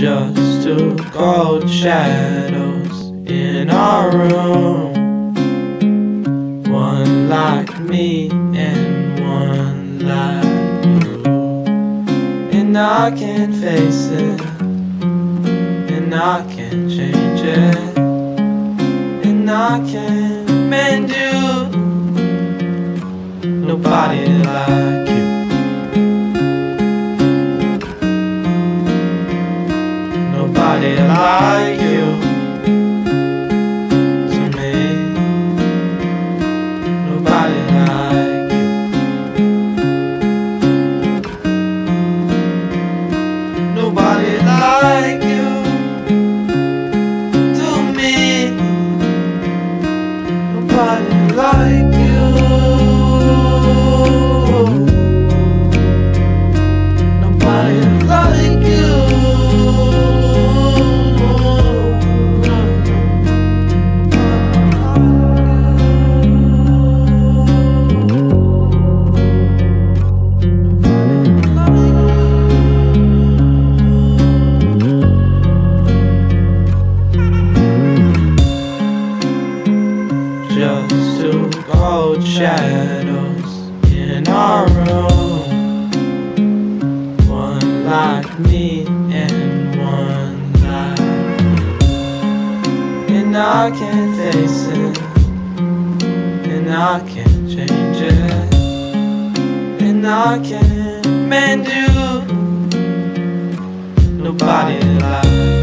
just two cold shadows in our room. One like me and one like you. And I can't face it, and I can't change it, and I can't mend you. Nobody like like you to me. Nobody like you. Nobody like you to me. Nobody like shadows in our room. One like me and one like you. And I can't face it, and I can't change it, and I can't mend you. Nobody like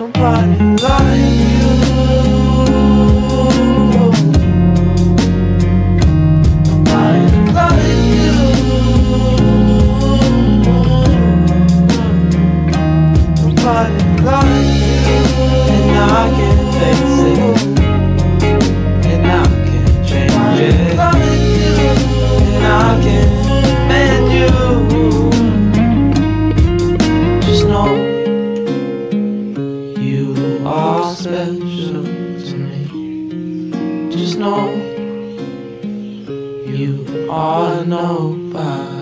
Nobody like you. Nobody special to me. Just know you are nobody.